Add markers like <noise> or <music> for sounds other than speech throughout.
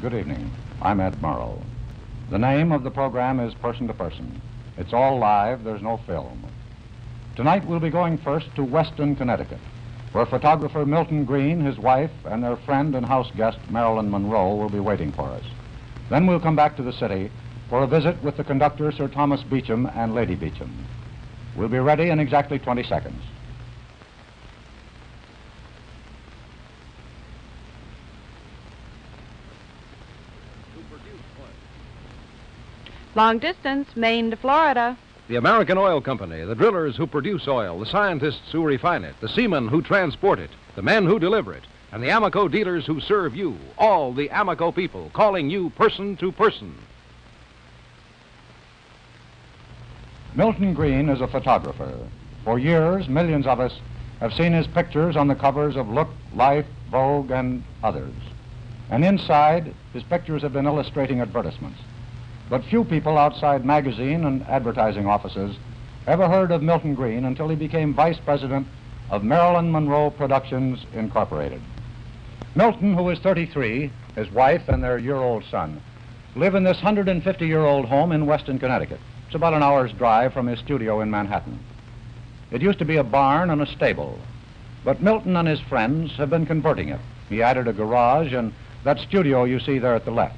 Good evening. I'm Ed Murrow. The name of the program is Person to Person. It's all live, there's no film. Tonight we'll be going first to Weston, Connecticut, where photographer Milton Greene, his wife, and their friend and house guest Marilyn Monroe will be waiting for us. Then we'll come back to the city for a visit with the conductor Sir Thomas Beecham and Lady Beecham. We'll be ready in exactly 20 seconds. Long distance, Maine to Florida. The American Oil Company, the drillers who produce oil, the scientists who refine it, the seamen who transport it, the men who deliver it, and the Amoco dealers who serve you, all the Amoco people, calling you person to person. Milton Greene is a photographer. For years, millions of us have seen his pictures on the covers of Look, Life, Vogue, and others. And inside, his pictures have been illustrating advertisements. But few people outside magazine and advertising offices ever heard of Milton Greene until he became vice president of Marilyn Monroe Productions, Incorporated. Milton, who is 33, his wife, and their year old son, live in this 150 year old home in Weston, Connecticut. It's about an hour's drive from his studio in Manhattan. It used to be a barn and a stable, but Milton and his friends have been converting it. He added a garage and that studio you see there at the left.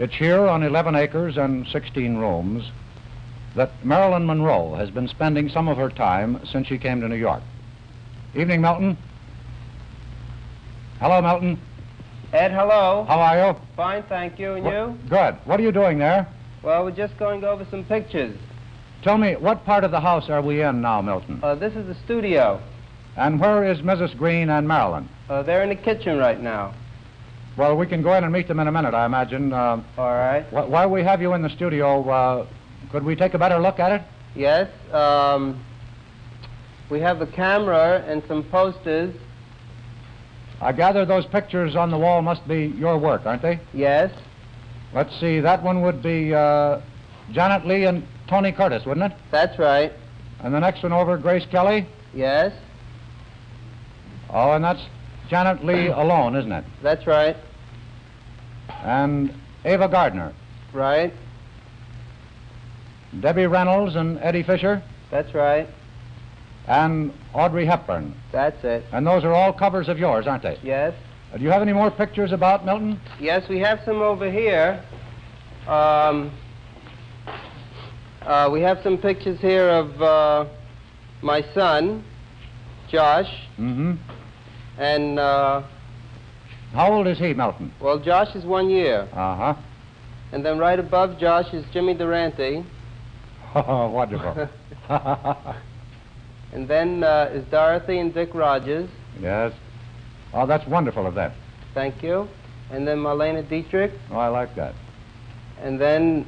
It's here on 11 acres and 16 rooms that Marilyn Monroe has been spending some of her time since she came to New York. Evening, Milton. Hello, Milton. Ed, hello. How are you? Fine, thank you. And you? Good. What are you doing there? Well, we're just going over some pictures. Tell me, what part of the house are we in now, Milton? Uh, this is the studio. And where is Mrs. Greene and Marilyn? Uh, they're in the kitchen right now. Well, we can go in and meet them in a minute, I imagine. Uh, All right. wh- while we have you in the studio, uh, could we take a better look at it? Yes. Um, we have a camera and some posters. I gather those pictures on the wall must be your work, aren't they? Yes. Let's see, that one would be uh, Janet Leigh and Tony Curtis, wouldn't it? That's right. And the next one over, Grace Kelly. Yes. Oh, and that's Janet Leigh alone, isn't it? That's right. And Ava Gardner, Right. Debbie Reynolds and Eddie Fisher, That's right. and Audrey Hepburn. That's it. And those are all covers of yours, aren't they? Yes. Uh, do you have any more pictures about Milton? Yes, we have some over here. Um, uh, we have some pictures here of uh, my son, Josh, Mm-hmm. and uh, How old is he, Milton? well, Josh is one year, Uh-huh. and then right above Josh is Jimmy Durante, Oh, <laughs> wonderful. <laughs> and then uh, is Dorothy and Dick Rodgers. yes. Oh, that's wonderful of them. Thank you. And then Marlene Dietrich, Oh, I like that. and then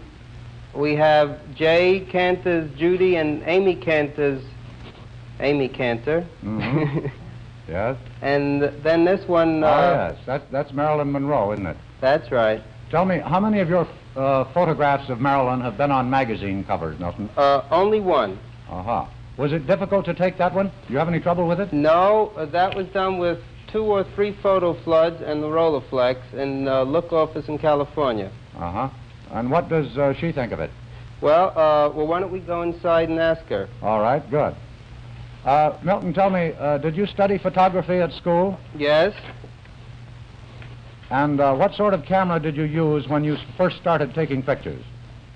we have Jay Kanter's Judy and Amy Cantor's Amy Cantor. Mhm. <laughs> Yes. and then this one. Uh, oh, yes. That, that's Marilyn Monroe, isn't it? That's right. Tell me, how many of your uh, photographs of Marilyn have been on magazine covers, Nelson? Uh, only one. Uh-huh. Was it difficult to take that one? Do you have any trouble with it? No, uh, that was done with two or three photo floods and the Rolleiflex in uh, Look office in California. Uh-huh. And what does uh, she think of it? Well, uh, well, why don't we go inside and ask her? All right, good. Uh, Milton, tell me, uh, did you study photography at school? Yes. And uh, what sort of camera did you use when you first started taking pictures?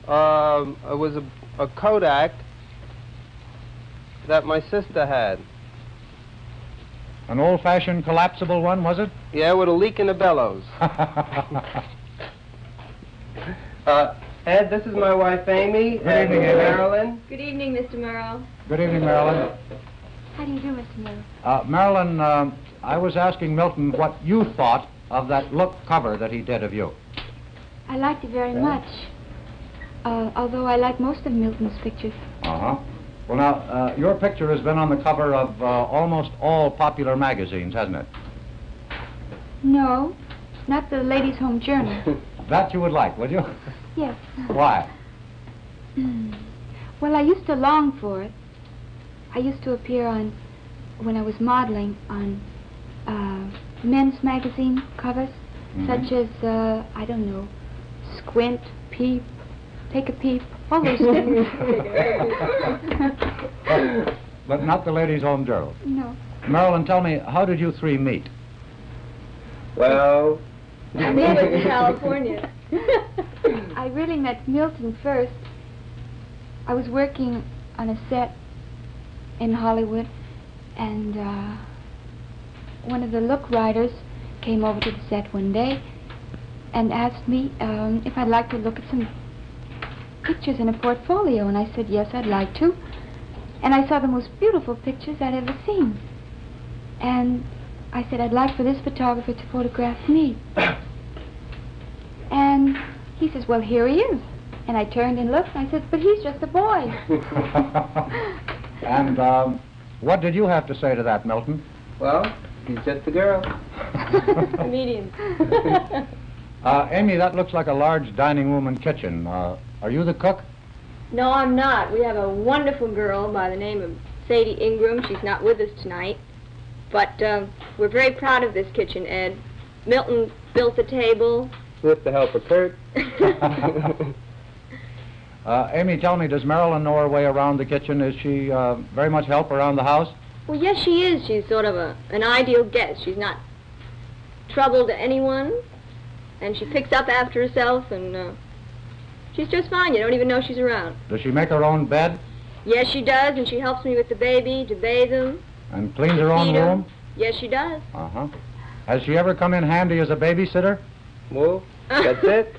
Um, it was a, a Kodak that my sister had. An old-fashioned collapsible one, was it? Yeah, with a leak in the bellows. <laughs> Uh, Ed, this is my wife Amy. Good and evening, Amy. Marilyn. Good evening, Mr. Murrow. Good evening, Marilyn. How do you do, Mr. Murrow? Uh, Marilyn, um I was asking Milton what you thought of that look cover that he did of you. I liked it very much. Uh, although I like most of Milton's pictures. Uh-huh. Well, now, uh, your picture has been on the cover of uh, almost all popular magazines, hasn't it? No, not the Ladies' Home Journal. <laughs> That you would like, would you? yes. Why? <clears throat> Well, I used to long for it. I used to appear on, when I was modeling, on uh, men's magazine covers. Mhm. such as, uh, I don't know, squint, peep, take a peep, all those <laughs> things. <laughs> but not the ladies' home journal. no. Marilyn, tell me, how did you three meet? Well, I met in <laughs> California. I really met Milton first. I was working on a set in Hollywood, and uh, one of the look writers came over to the set one day and asked me um, if I'd like to look at some pictures in a portfolio, and I said yes, I'd like to. And I saw the most beautiful pictures I'd ever seen. And I said I'd like for this photographer to photograph me. <coughs> And he says, well, here he is. And I turned and looked, and I said, but he's just a boy. <laughs> and um, what did you have to say to that, Milton? well, he's just a girl. <laughs> Comedians. <laughs> Uh, Amy, that looks like a large dining room and kitchen. Uh, are you the cook? no, I'm not. We have a wonderful girl by the name of Sadie Ingram. She's not with us tonight. But um, we're very proud of this kitchen, Ed. Milton built the table. With the help of Kurt. <laughs> Uh, Amy, tell me, does Marilyn know her way around the kitchen? Is she uh, very much help around the house? Well, yes, she is. She's sort of a, an ideal guest. She's not trouble to anyone, and she picks up after herself, and uh, she's just fine. You don't even know she's around. Does she make her own bed Yes, she does, and she helps me with the baby to bathe him. and cleans her own Feed 'em. room? Yes, she does. Uh-huh. Has she ever come in handy as a babysitter? well, <laughs> that's it.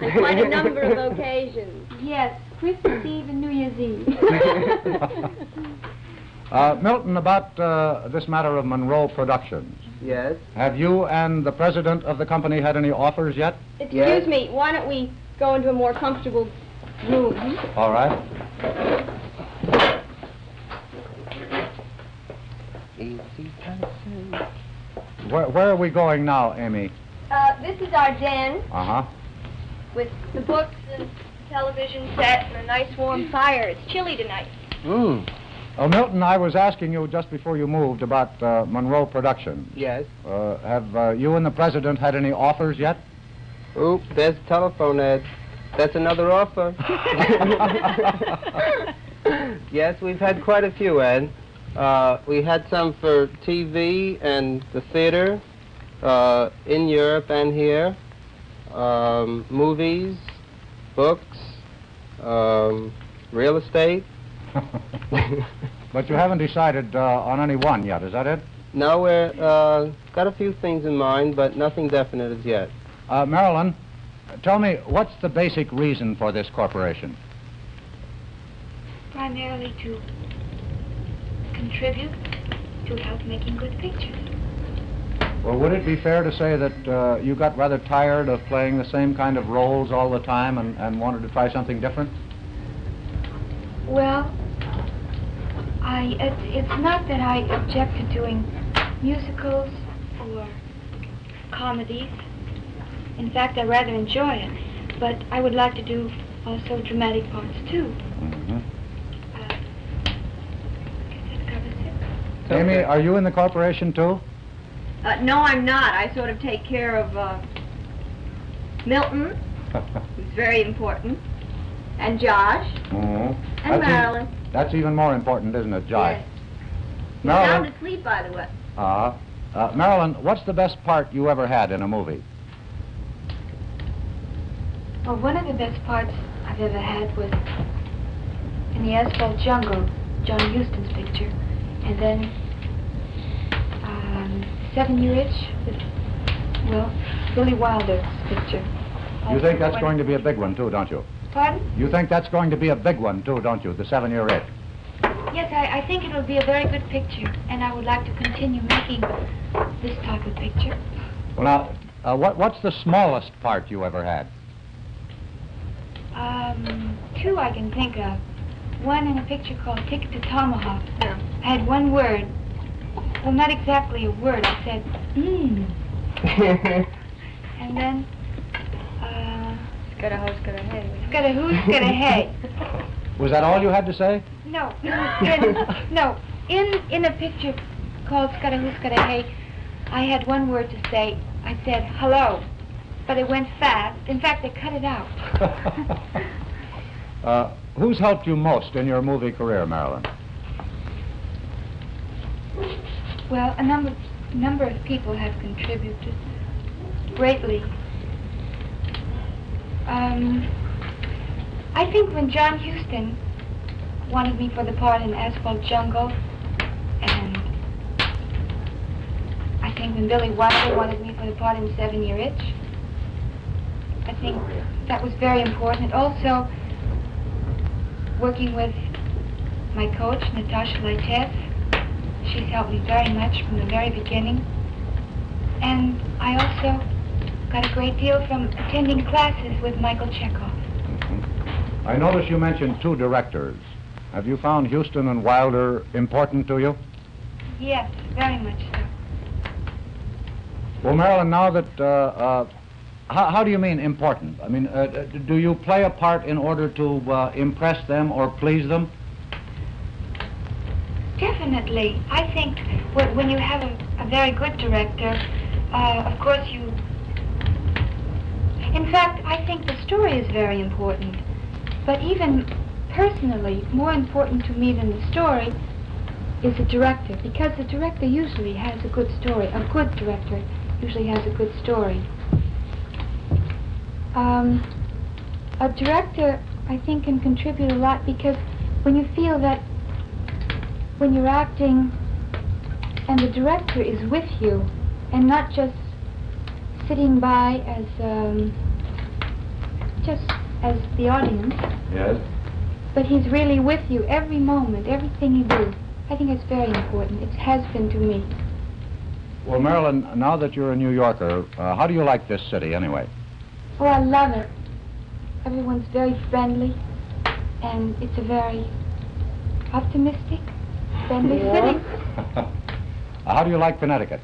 On <laughs> quite a number of occasions. yes, Christmas Eve and New Year's Eve. <laughs> Uh, Milton, about uh, this matter of Monroe Productions. Yes. Have you and the president of the company had any offers yet? Excuse Yes. me, why don't we go into a more comfortable room? All right. Easy peasy. Where, where are we going now, Amy? Uh, this is our den Uh-huh. With the books and the television set and a nice warm fire. It's chilly tonight. Mm. Oh, Milton, I was asking you just before you moved about uh, Monroe Productions. Yes. Uh, have uh, you and the president had any offers yet? Oop, there's a telephone, Ed. That's another offer. <laughs> yes, we've had quite a few, Ed. Uh, we had some for TV and the theater uh, in Europe and here, um, movies, books, um, real estate. <laughs> but you haven't decided uh, on any one yet, is that it? No, we've uh, got a few things in mind, but nothing definite as yet. Uh, Marilyn, tell me, what's the basic reason for this corporation? Primarily to contribute to help making good pictures. Well, would it be fair to say that uh, you got rather tired of playing the same kind of roles all the time and, and wanted to try something different? Well, I it's, it's not that I object to doing musicals or comedies. In fact, I rather enjoy it. But I would like to do also dramatic parts too. Mhm. Uh, guess that covers it. Amy, are you in the corporation too? Uh, no, I'm not. I sort of take care of uh, Milton, who's very important, and Josh, Mhm. and That's e- Marilyn. that's even more important, isn't it, Josh? Yes. He's sound Marilyn, asleep, by the way. uh, uh, Marilyn, what's the best part you ever had in a movie? Well, one of the best parts I've ever had was in the Asphalt Jungle, John Huston's picture, and then um, Seven Year Itch with, well, Billy Wilder's picture. You think that's going to be a big one too, don't you? Pardon? You think that's going to be a big one too, don't you? The seven-year itch. Yes, I, I think it'll be a very good picture, and I would like to continue making this type of picture. Well, now, uh, what, what's the smallest part you ever had? Um, two I can think of. One in a picture called Ticket to Tomahawk. I had one word. Well, not exactly a word. I said, mmm. <laughs> And then, uh, Got a house, got a head. got a who's hey. Was that all you had to say? No, in, <laughs> no, in in a picture called Scudda Hoo Scudda Hay, I had one word to say. I said hello, but it went fast. In fact, they cut it out. <laughs> uh, who's helped you most in your movie career, Marilyn? Well, a number number of people have contributed greatly. Um, I think when John Huston wanted me for the part in Asphalt Jungle, and I think when Billy Wilder wanted me for the part in Seven Year Itch, I think that was very important. Also, working with my coach, Natasha Lytess, she's helped me very much from the very beginning. And I also got a great deal from attending classes with Michael Chekhov. Mm-hmm. I notice you mentioned two directors. Have you found Huston and Wilder important to you? Yes, very much so. Well, Marilyn, now that, uh, uh, how, how, do you mean important? I mean, uh, do you play a part in order to uh, impress them or please them? Definitely. I think when you have a, a very good director, uh, of course you... In fact, I think the story is very important. But even personally, more important to me than the story is the director, because the director usually has a good story. A good director usually has a good story. Um, a director, I think, can contribute a lot because when you feel that when you're acting and the director is with you and not just sitting by as um, just as the audience. Yes. But he's really with you every moment, everything you do. I think it's very important. It has been to me. Well, Marilyn, now that you're a New Yorker, uh, how do you like this city anyway? Oh, I love it. Everyone's very friendly, and it's a very optimistic, friendly city. <laughs> how do you like Connecticut?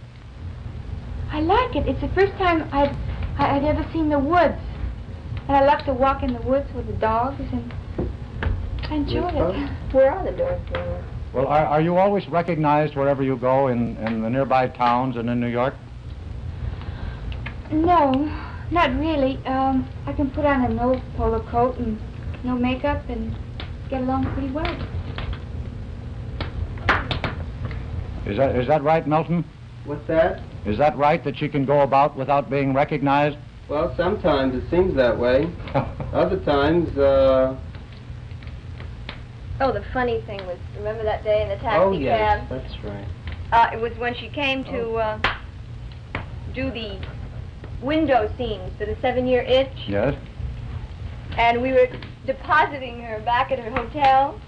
I like it. It's the first time I'd, I'd ever seen the woods. And I love to walk in the woods with the dogs, and I enjoy it. Where are the dogs? Well, are, are you always recognized wherever you go in, in the nearby towns and in New York? No, not really. Um, I can put on a no polo coat and no makeup and get along pretty well. Is that is that right, Milton? What's that? Is that right that she can go about without being recognized? Well, sometimes it seems that way. <laughs> Other times, uh... Oh, the funny thing was, remember that day in the taxi oh, yes, cab? that's right. Uh, it was when she came to oh. uh, do the window scenes for the seven-year itch. Yes. And we were depositing her back at her hotel,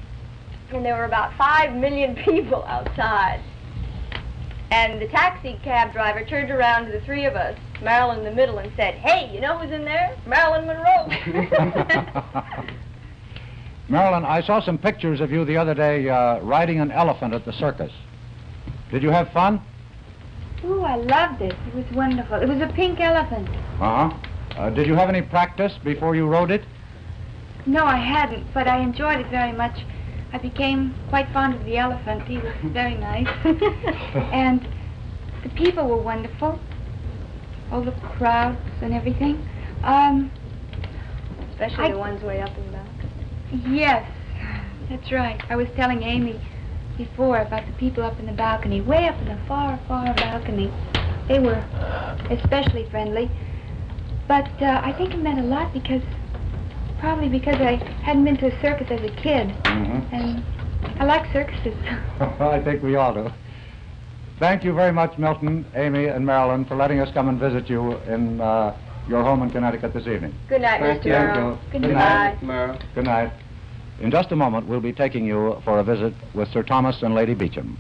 and there were about five million <laughs> people outside. And the taxi cab driver turned around to the three of us, Marilyn in the middle, and said, Hey, you know who's in there? Marilyn Monroe. <laughs> Marilyn, I saw some pictures of you the other day uh, riding an elephant at the circus. Did you have fun? Oh, I loved it. It was wonderful. It was a pink elephant. Uh-huh. Uh, did you have any practice before you rode it? No, I hadn't, but I enjoyed it very much. I became quite fond of the elephant. He was very nice. <laughs> and the people were wonderful. All the crowds and everything. Um, Especially I, the ones way up in the back. Yes, that's right. I was telling Amy before about the people up in the balcony, way up in the far, far balcony. They were especially friendly. But uh, I think it meant a lot because, probably because I hadn't been to a circus as a kid. Mm-hmm. And I like circuses. <laughs> <laughs> I think we all do. Thank you very much, Milton, Amy, and Marilyn, for letting us come and visit you in uh, your home in Connecticut this evening. Good night, Thank Mr. you. Murrow. Good Good night. Tomorrow. Good night. In just a moment, we'll be taking you for a visit with Sir Thomas and Lady Beecham.